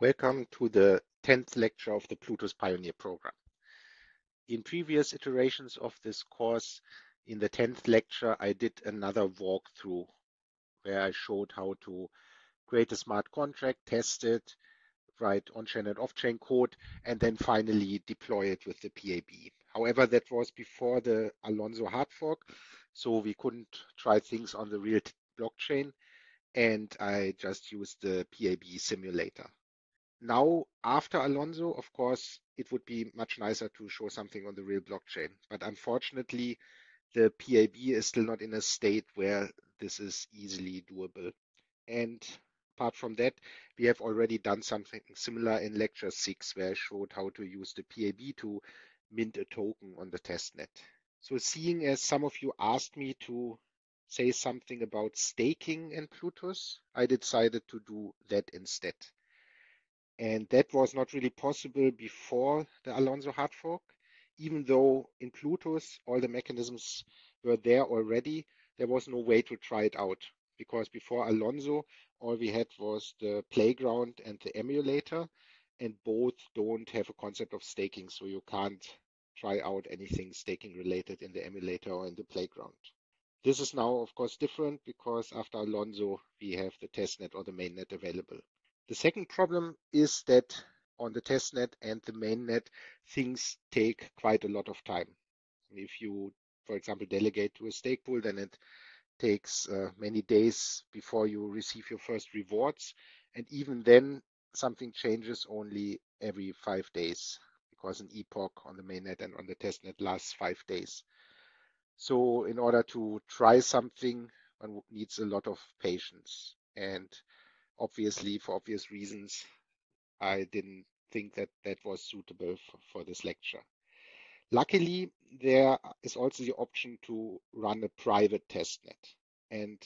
Welcome to the 10th lecture of the Plutus Pioneer Program. In previous iterations of this course, in the 10th lecture, I did another walkthrough where I showed how to create a smart contract, test it, write on-chain and off-chain code, and then finally deploy it with the PAB. However, that was before the Alonzo hard fork, so we couldn't try things on the real blockchain, and I just used the PAB simulator. Now, after Alonzo, of course, it would be much nicer to show something on the real blockchain. But unfortunately, the PAB is still not in a state where this is easily doable. And apart from that, we have already done something similar in lecture six, where I showed how to use the PAB to mint a token on the testnet. So seeing as some of you asked me to say something about staking in Plutus, I decided to do that instead. And that was not really possible before the Alonzo hard fork. Even though in Plutus all the mechanisms were there already, there was no way to try it out because before Alonzo, all we had was the playground and the emulator, and both don't have a concept of staking, so you can't try out anything staking related in the emulator or in the playground. This is now, of course, different because after Alonzo, we have the testnet or the mainnet available. The second problem is that on the testnet and the mainnet, things take quite a lot of time. If you, for example, delegate to a stake pool, then it takes uh, many days before you receive your first rewards. And even then, something changes only every five days because an epoch on the mainnet and on the testnet lasts five days. So in order to try something, one needs a lot of patience. And obviously, for obvious reasons, I didn't think that that was suitable for, for this lecture. Luckily, there is also the option to run a private testnet. And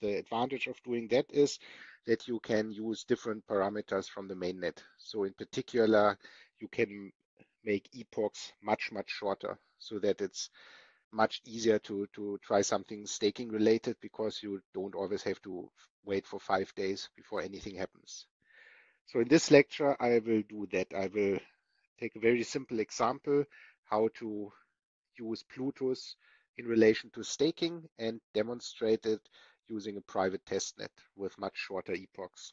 the advantage of doing that is that you can use different parameters from the mainnet. So in particular, you can make epochs much, much shorter so that it's much easier to, to try something staking related because you don't always have to wait for five days before anything happens. So in this lecture, I will do that. I will take a very simple example, how to use Plutus in relation to staking and demonstrate it using a private testnet with much shorter epochs.